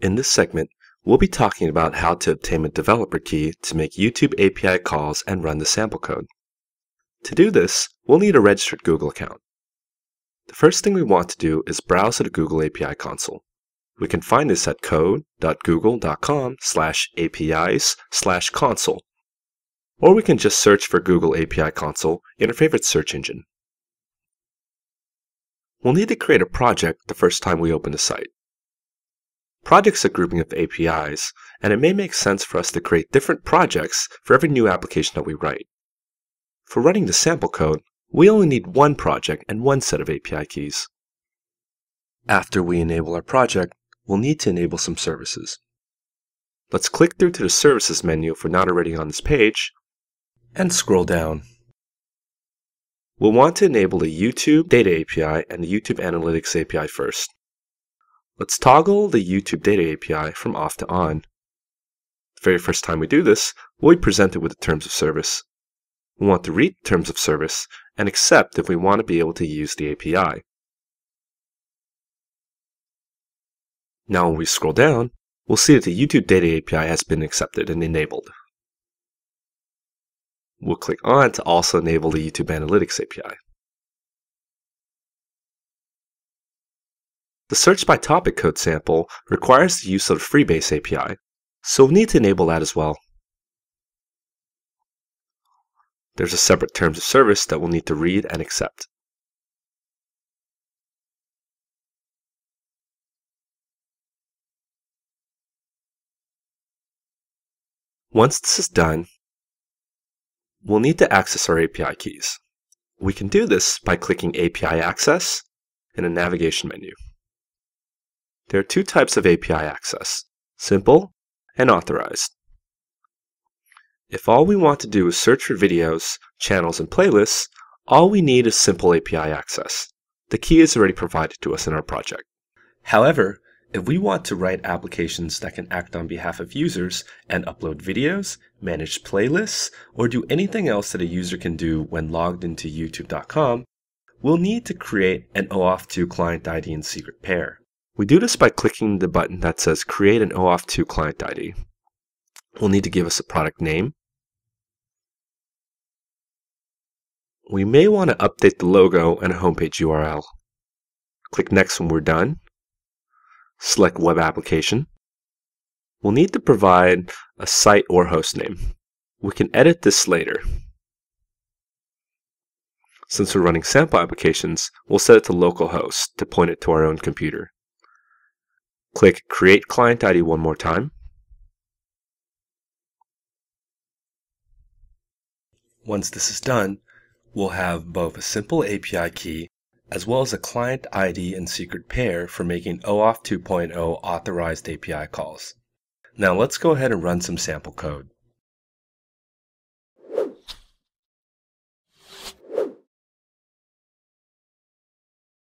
In this segment, we'll be talking about how to obtain a developer key to make YouTube API calls and run the sample code. To do this, we'll need a registered Google account. The first thing we want to do is browse to the Google API console. We can find this at code.google.com slash apis slash console. Or we can just search for Google API console in our favorite search engine. We'll need to create a project the first time we open the site. Projects are grouping of APIs, and it may make sense for us to create different projects for every new application that we write. For running the sample code, we only need one project and one set of API keys. After we enable our project, we'll need to enable some services. Let's click through to the Services menu if we're not already on this page, and scroll down. We'll want to enable the YouTube Data API and the YouTube Analytics API first. Let's toggle the YouTube Data API from off to on. The very first time we do this, we'll be presented with the terms of service. We want to read terms of service and accept if we want to be able to use the API. Now when we scroll down, we'll see that the YouTube Data API has been accepted and enabled. We'll click on to also enable the YouTube Analytics API. The search by topic code sample requires the use of the Freebase API, so we'll need to enable that as well. There's a separate terms of service that we'll need to read and accept. Once this is done, we'll need to access our API keys. We can do this by clicking API Access in a navigation menu. There are two types of API access, simple and authorized. If all we want to do is search for videos, channels, and playlists, all we need is simple API access. The key is already provided to us in our project. However, if we want to write applications that can act on behalf of users and upload videos, manage playlists, or do anything else that a user can do when logged into youtube.com, we'll need to create an OAuth2 client ID and secret pair. We do this by clicking the button that says Create an OAuth2 client ID. We'll need to give us a product name. We may want to update the logo and a homepage URL. Click Next when we're done. Select Web Application. We'll need to provide a site or host name. We can edit this later. Since we're running sample applications, we'll set it to localhost to point it to our own computer. Click Create Client ID one more time. Once this is done, we'll have both a simple API key as well as a client ID and secret pair for making OAuth 2.0 authorized API calls. Now let's go ahead and run some sample code.